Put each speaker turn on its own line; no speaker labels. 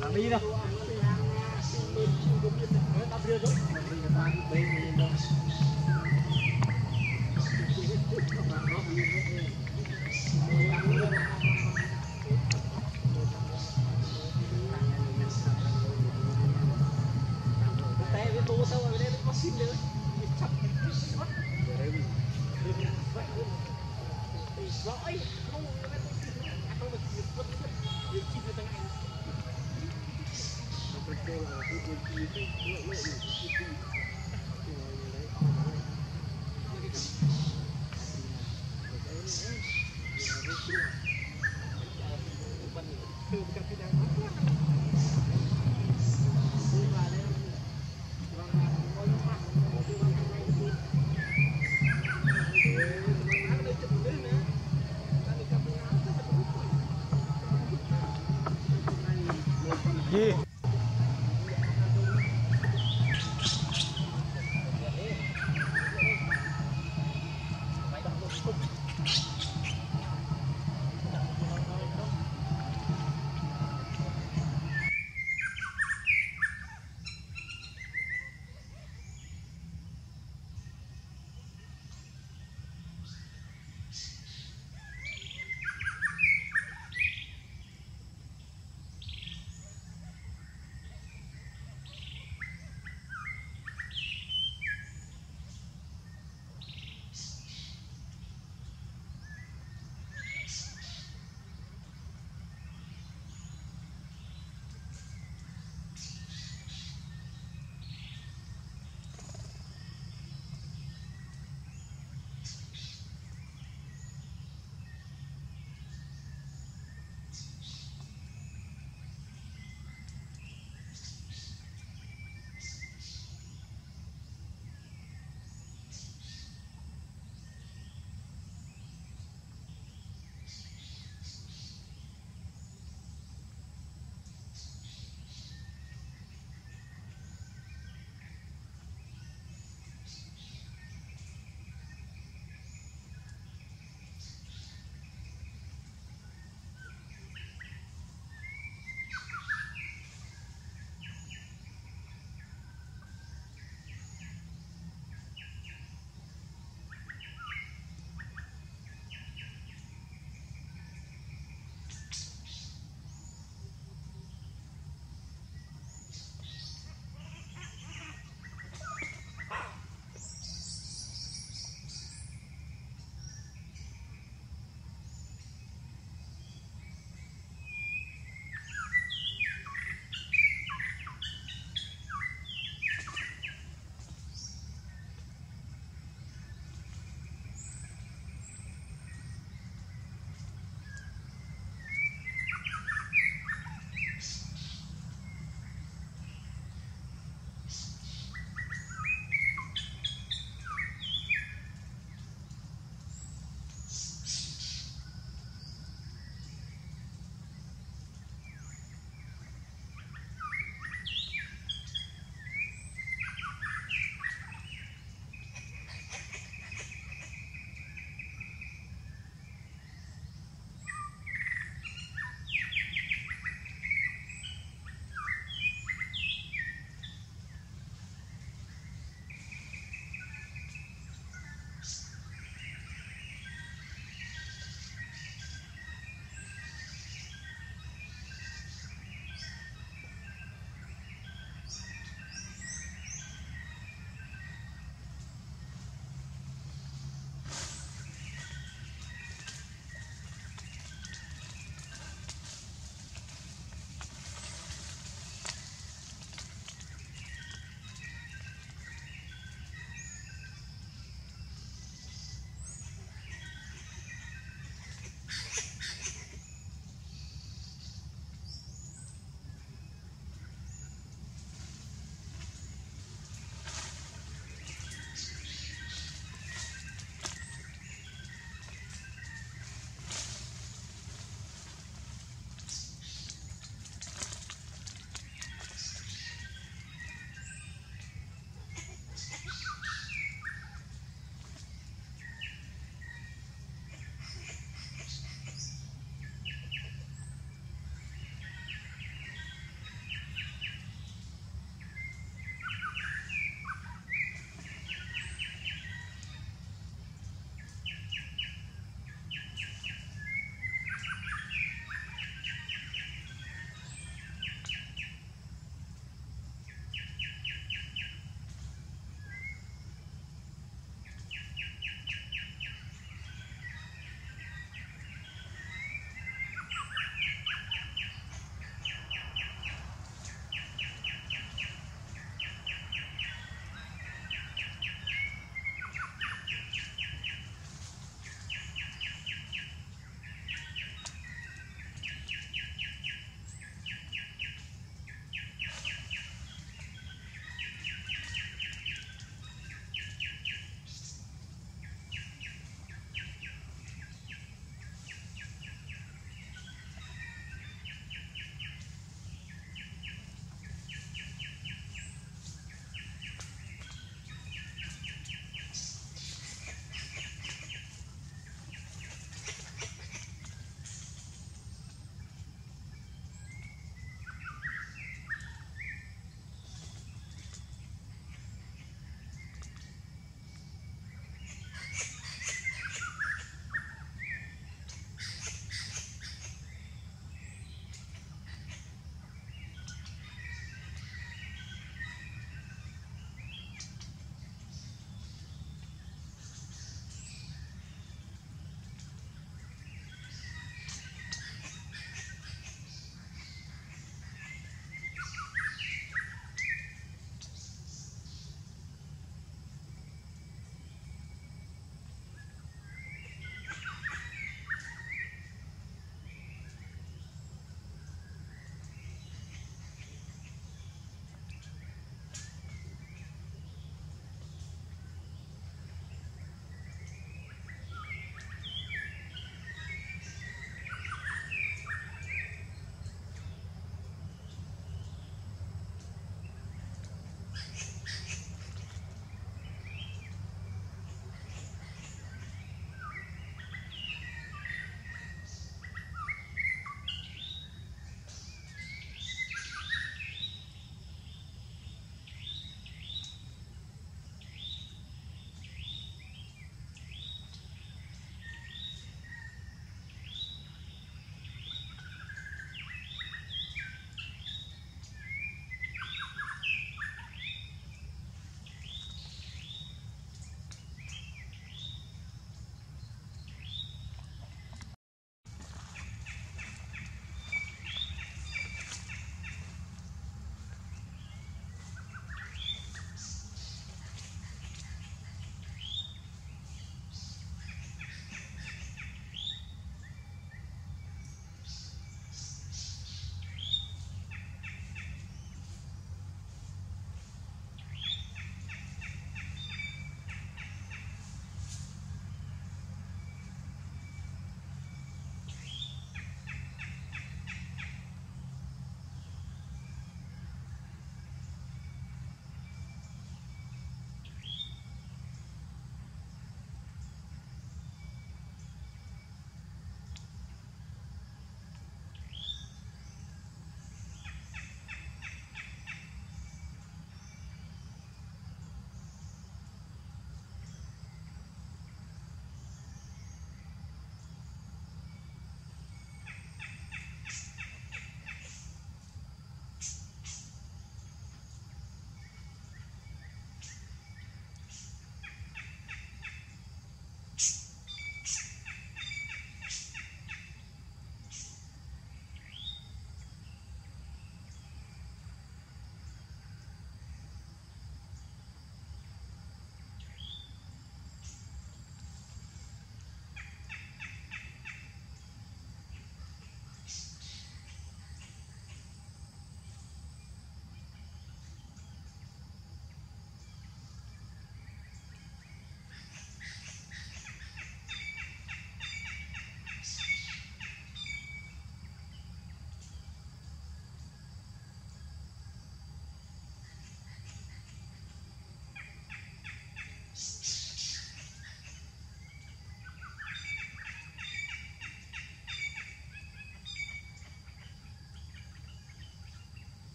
làm đi đâu Tay
cooked.